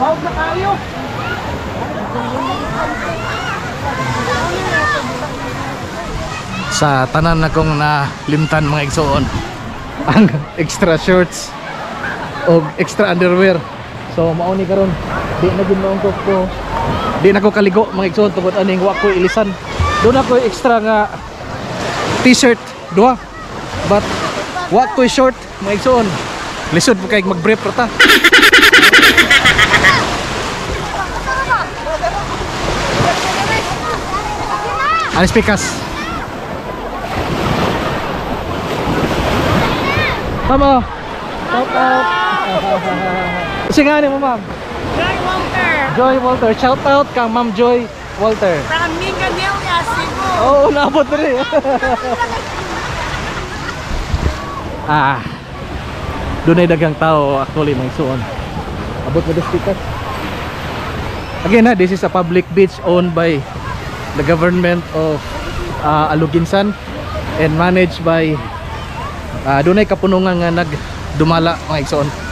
Bawag na tayo! Sa tanan na kong nalimtan mga igsoon. Ang extra shirts o extra underwear. So mauni karon. Di na ginaon ko ko di na ko kaligo mga igsoon. Tungkol aning wa ko ilisan. Doon ako extra nga t-shirt. Duha. But wa ko short mga igsoon. Lisod po kay mag-brief ra ta. Alis pikas. Tama. Shout out. Kasi nga mo ma'am. Joy Walter Joy Walter. Shout out kang Ma'am Joy Walter. from Minganilla, Cebu. Oo, oh, naabot na rin. ah. Doon ay dagang tao actually mga isuon. Abot na speaker. Again ha, this is a public beach owned by the government of uh, Aluginsan and managed by uh, doon ay kapunungan nga nagdumala mga igsoon.